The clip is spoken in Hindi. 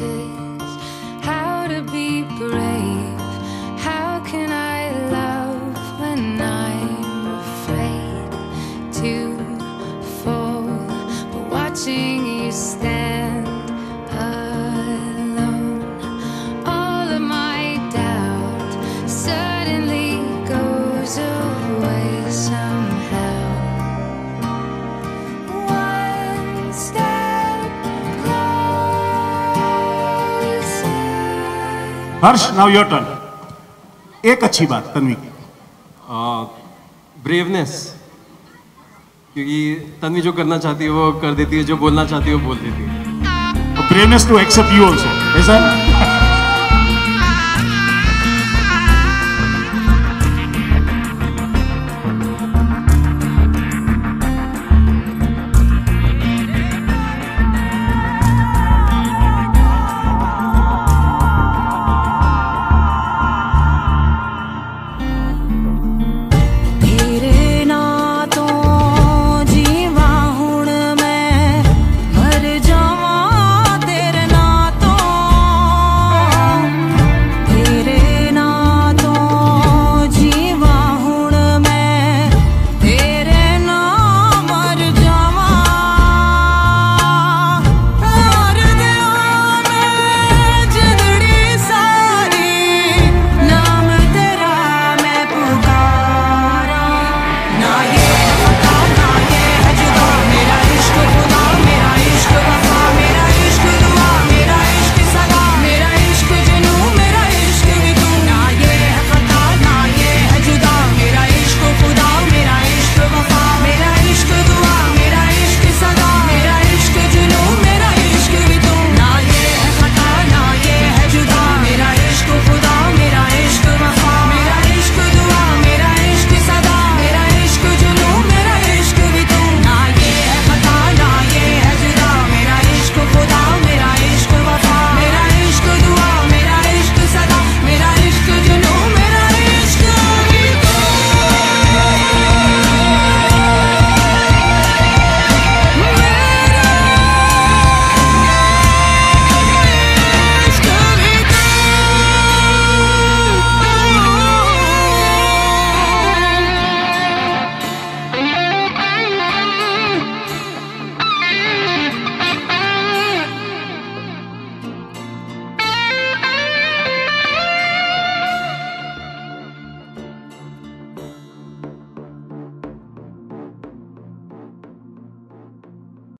take Harsh now your turn एक अच्छी बात तन्वी की। ब्रेवनेस क्योंकि तन्वी जो करना चाहती है वो कर देती है जो बोलना चाहती है वो बोल देती है। Braveness to accept you also ऐसा